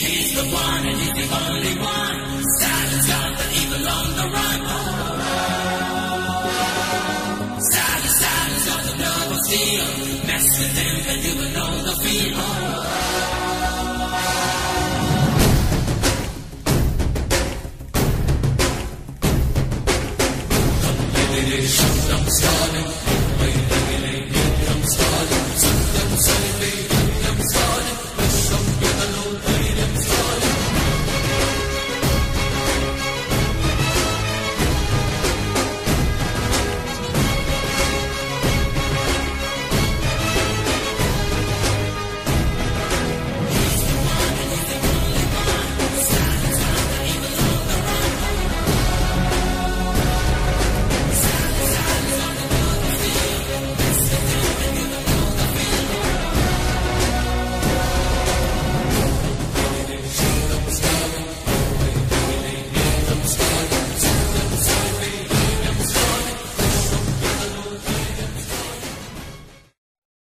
He's the one and he's the only one. Stalin got the evil on the run. Stalin, Stalin got the love of steel. Mess with him and you will know the feel. Stop, stop, stop.